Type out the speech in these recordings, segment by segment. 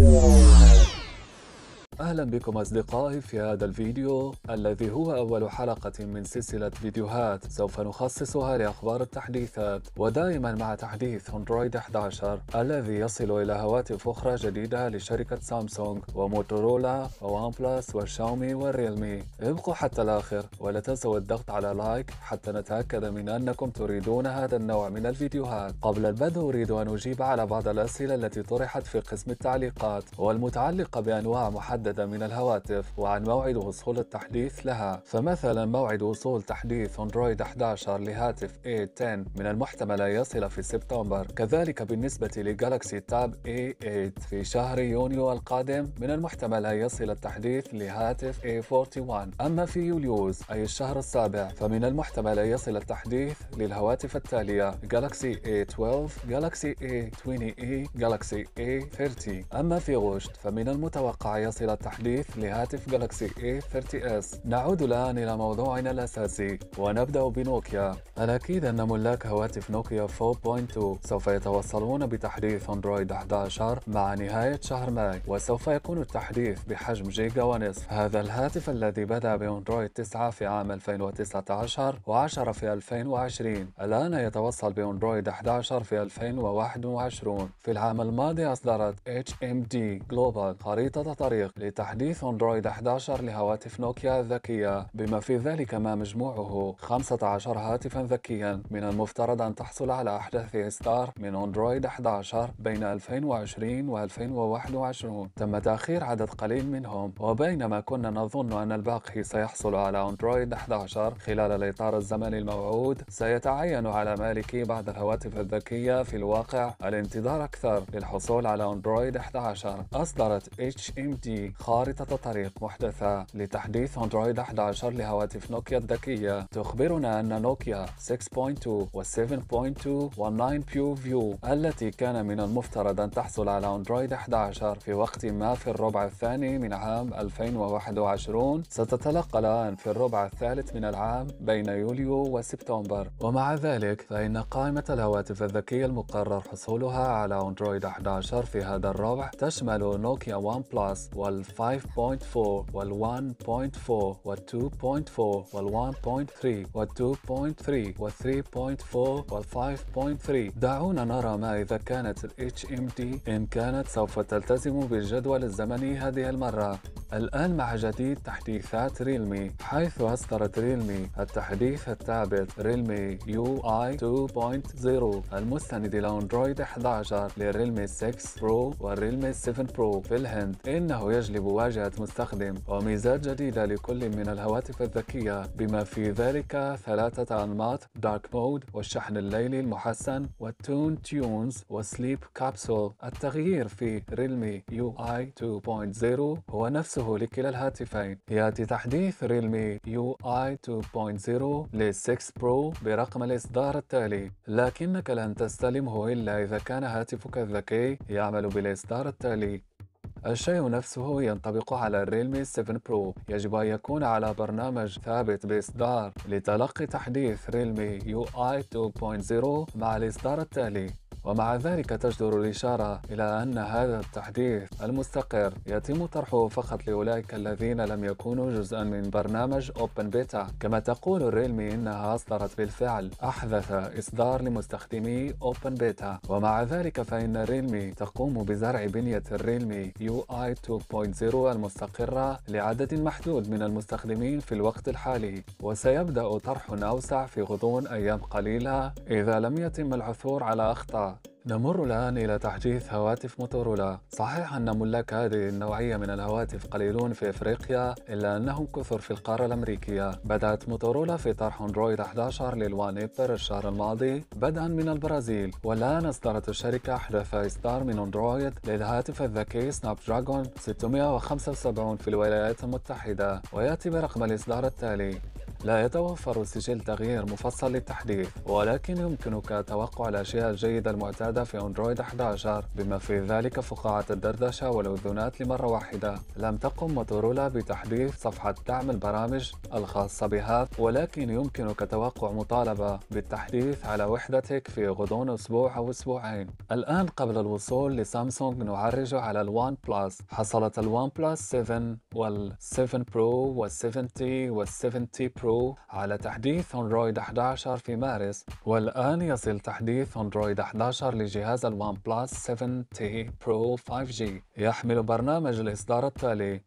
Yeah. أهلا بكم أصدقائي في هذا الفيديو الذي هو أول حلقة من سلسلة فيديوهات سوف نخصصها لأخبار التحديثات ودائما مع تحديث أندرويد 11 الذي يصل إلى هواتف أخرى جديدة لشركة سامسونج وموتورولا و OnePlus وشاومي والريلمي. ابقوا حتى الآخر ولا تنسوا الضغط على like حتى نتأكد من أنكم تريدون هذا النوع من الفيديوهات. قبل البدء أريد أن أجيب على بعض الأسئلة التي طرحت في قسم التعليقات والمتعلقة بأنواع محددة محددة من الهواتف وعن موعد وصول التحديث لها. فمثلا موعد وصول تحديث أندرويد 11 لهاتف A10 من المحتمل أن يصل في سبتمبر. كذلك بالنسبة ل Galaxy Tab A8 في شهر يونيو القادم من المحتمل أن يصل التحديث لهاتف A41 أما في يوليوز أي الشهر السابع فمن المحتمل أن يصل التحديث للهواتف التالية Galaxy A12 Galaxy A20e Galaxy A30 أما في غشت فمن المتوقع يصل التحديث لهاتف Galaxy A30s نعود الآن إلى موضوعنا الأساسي ونبدأ بنوكيا. الأكيد أن ملاك هواتف نوكيا 4.2 سوف يتوصلون بتحديث أندرويد 11 مع نهاية شهر ماي وسوف يكون التحديث بحجم جيجا ونصف. هذا الهاتف الذي بدأ بأندرويد 9 في عام 2019 و10 في 2020 الآن يتوصل بأندرويد 11 في 2021 في العام الماضي أصدرت HMD Global خريطة طريق لتحديث أندرويد 11 لهواتف نوكيا الذكية بما في ذلك ما مجموعه. 15 هاتفا ذكيا. من المفترض أن تحصل على أحدث إصدار من أندرويد 11 بين 2020 و 2021 تم تأخير عدد قليل منهم. وبينما كنا نظن أن الباقي سيحصل على أندرويد 11 خلال الإطار الزمني الموعود سيتعين على مالكي بعض الهواتف الذكية في الواقع الانتظار أكثر للحصول على أندرويد 11 أصدرت HMD خارطة طريق محدثة لتحديث أندرويد 11 لهواتف نوكيا الذكية. تخبرنا أن نوكيا 6.2 و 7.2 و 9 بيو فيو التي كان من المفترض أن تحصل على أندرويد 11 في وقت ما في الربع الثاني من عام 2021 ستتلقى الآن في الربع الثالث من العام بين يوليو وسبتمبر. ومع ذلك فإن قائمة الهواتف الذكية المقرر حصولها على أندرويد 11 في هذا الربع تشمل نوكيا 1 Plus وال 5.4 وال 1.4 وال 2.4 وال 1.3 وال 2.3 وال 3.4 وال 5.3 دعونا نرى ما إذا كانت ال HMD إن كانت سوف تلتزم بالجدول الزمني هذه المرة. الآن مع جديد تحديثات ريلمي حيث أصدرت ريلمي التحديث الثابت ريلمي UI 2.0 المستند إلى أندرويد 11 للريلمي 6 Pro والريلمي 7 Pro في الهند. إنه يجلب واجهة مستخدم وميزات جديدة لكل من الهواتف الذكية بما في ذلك ثلاثة أنماط dark mode والشحن الليلي المحسن وال Tone Tunes و Sleep Capsule التغيير في ريلمي UI 2.0 هو نفسه لكلا الهاتفين. يأتي تحديث ريلمي UI 2.0 لل 6 Pro برقم الإصدار التالي. لكنك لن تستلمه إلا إذا كان هاتفك الذكي يعمل بالإصدار التالي. الشيء نفسه ينطبق على الريلمي 7 Pro يجب أن يكون على برنامج ثابت بإصدار. لتلقي تحديث ريلمي UI 2.0 مع الإصدار التالي. ومع ذلك تجدر الإشارة إلى أن هذا التحديث المستقر يتم طرحه فقط لأولئك الذين لم يكونوا جزءا من برنامج open beta. كما تقول الريلمي إنها أصدرت بالفعل أحدث إصدار لمستخدمي open beta. ومع ذلك فإن الريلمي تقوم بزرع بنية الريلمي UI 2.0 المستقرة لعدد محدود من المستخدمين في الوقت الحالي. وسيبدأ طرح أوسع في غضون أيام قليلة إذا لم يتم العثور على أخطاء. نمر الآن إلى تحديث هواتف موتورولا. صحيح أن ملاك هذه النوعية من الهواتف قليلون في إفريقيا إلا أنهم كثر في القارة الأمريكية. بدأت موتورولا في طرح أندرويد 11 لل One Hyper الشهر الماضي بدءا من البرازيل. والآن أصدرت الشركة أحدث إصدار من أندرويد للهاتف الذكي Snapdragon 675 في الولايات المتحدة ويأتي برقم الإصدار التالي. لا يتوفر سجل تغيير مفصل للتحديث ولكن يمكنك توقع الأشياء الجيدة المعتادة في أندرويد 11 بما في ذلك فقاعة الدردشة والأذونات لمرة واحدة. لم تقم موتورولا بتحديث صفحة دعم البرامج الخاصة بها ولكن يمكنك توقع مطالبة بالتحديث على وحدتك في غضون أسبوع أو أسبوعين. الآن قبل الوصول لسامسونج نعرج على ال OnePlus. حصلت ال OnePlus 7 وال 7 Pro وال 7 T وال 7 T Pro. على تحديث أندرويد 11 في مارس والآن يصل تحديث أندرويد 11 لجهاز ال OnePlus 7 T Pro 5G يحمل برنامج الإصدار التالي.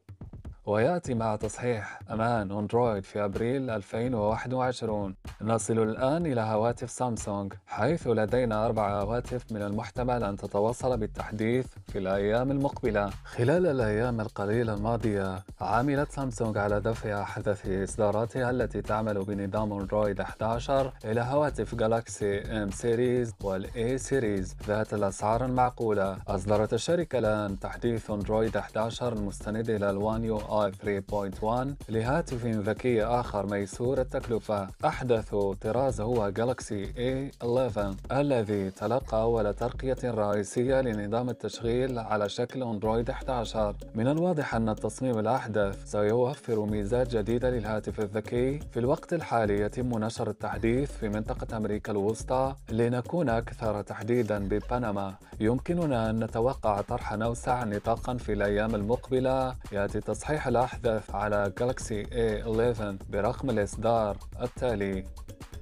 ويأتي مع تصحيح أمان أندرويد في أبريل 2021 نصل الآن إلى هواتف سامسونج حيث لدينا أربع هواتف من المحتمل أن تتوصل بالتحديث في الأيام المقبلة. خلال الأيام القليلة الماضية عملت سامسونج على دفع أحدث إصداراتها التي تعمل بنظام أندرويد 11 إلى هواتف جالاكسي M series وال A series ذات الأسعار المعقولة. أصدرت الشركة الآن تحديث أندرويد 11 المستند إلى ال One UI 3.1 لهاتف ذكي آخر ميسور التكلفة. أحدث طراز هو جالكسي A11 الذي تلقى أول ترقية رئيسية لنظام التشغيل على شكل أندرويد 11 من الواضح أن التصميم الأحدث سيوفر ميزات جديدة للهاتف الذكي في الوقت الحالي يتم نشر التحديث في منطقة أمريكا الوسطى لنكون أكثر تحديدا ببنما. يمكننا أن نتوقع طرحا أوسع نطاقا في الأيام المقبلة. يأتي تصحيح الأحدث على جالكسي A11 برقم الإصدار التالي.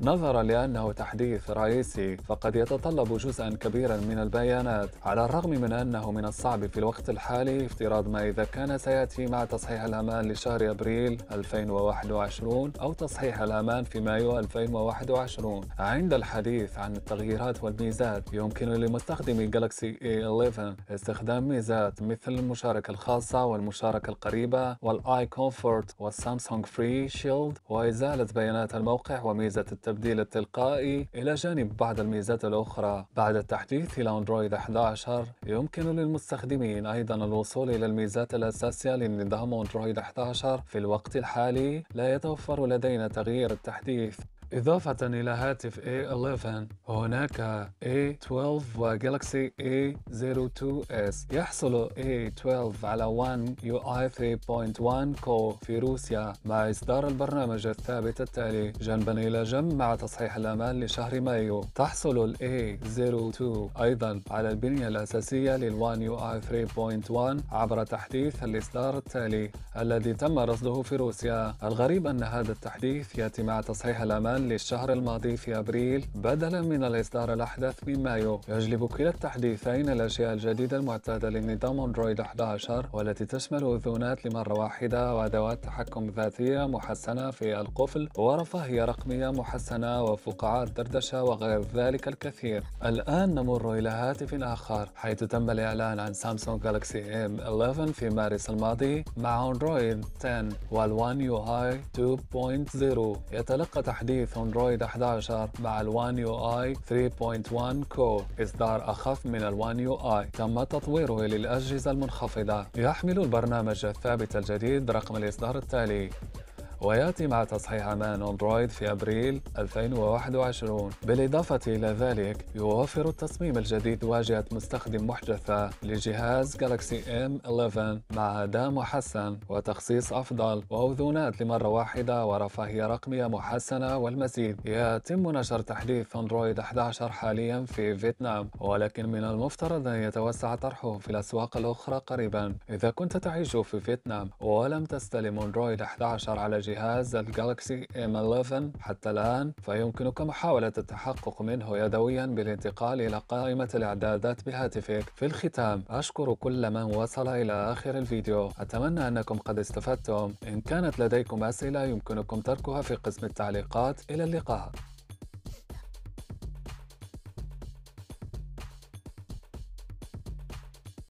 نظرا لأنه تحديث رئيسي فقد يتطلب جزءا كبيرا من البيانات على الرغم من أنه من الصعب في الوقت الحالي افتراض ما إذا كان سيأتي مع تصحيح الأمان لشهر أبريل 2021 أو تصحيح الأمان في مايو 2021 عند الحديث عن التغييرات والميزات يمكن لمستخدمي جالكسي A11 استخدام ميزات مثل المشاركة الخاصة والمشاركة القريبة وال Eye Comfort وال Samsung Free Shield وإزالة بيانات الموقع وميزة التبديل التبديل التلقائي إلى جانب بعض الميزات الأخرى. بعد التحديث إلى أندرويد 11 يمكن للمستخدمين أيضا الوصول إلى الميزات الأساسية لنظام أندرويد 11 في الوقت الحالي لا يتوفر لدينا تغيير التحديث. إضافة إلى هاتف A11 هناك A12 وجالكسي A02s يحصل A12 على One UI 3.1 كو في روسيا. مع إصدار البرنامج الثابت التالي جنبا إلى جنب مع تصحيح الأمان لشهر مايو. تحصل ال A02 أيضا على البنية الأساسية للوان UI 3.1 عبر تحديث الإصدار التالي الذي تم رصده في روسيا. الغريب أن هذا التحديث يأتي مع تصحيح الأمان للشهر الماضي في أبريل بدلا من الإصدار الأحدث من مايو يجلب كلا التحديثين الأشياء الجديدة المعتادة لنظام أندرويد 11 والتي تشمل أذونات لمرة واحدة وأدوات تحكم ذاتية محسنة في القفل ورفاهية رقمية محسنة وفقاعات دردشة وغير ذلك الكثير. الآن نمر إلى هاتف آخر حيث تم الإعلان عن سامسونج جالكسي M11 في مارس الماضي مع أندرويد 10 وال One UI 2.0 يتلقى تحديث أندرويد 11 مع ال One UI 3.1 Core إصدار أخف من ال One UI تم تطويره للأجهزة المنخفضة. يحمل البرنامج الثابت الجديد رقم الإصدار التالي. ويأتي مع تصحيح أمان أندرويد في أبريل 2021 بالإضافة إلى ذلك يوفر التصميم الجديد واجهة مستخدم محدثة لجهاز جالكسي M11 مع أداء محسن وتخصيص أفضل. وأذونات لمرة واحدة ورفاهية رقمية محسنة والمزيد. يتم نشر تحديث أندرويد 11 حاليا في فيتنام. ولكن من المفترض أن يتوسع طرحه في الأسواق الأخرى قريبا. إذا كنت تعيش في فيتنام ولم تستلم أندرويد 11 على جهاز جهاز الجالكسي M11 حتى الآن فيمكنك محاولة التحقق منه يدويا بالانتقال إلى قائمة الإعدادات بهاتفك. في الختام أشكر كل من وصل إلى آخر الفيديو. أتمنى أنكم قد استفدتم. إن كانت لديكم أسئلة يمكنكم تركها في قسم التعليقات. إلى اللقاء.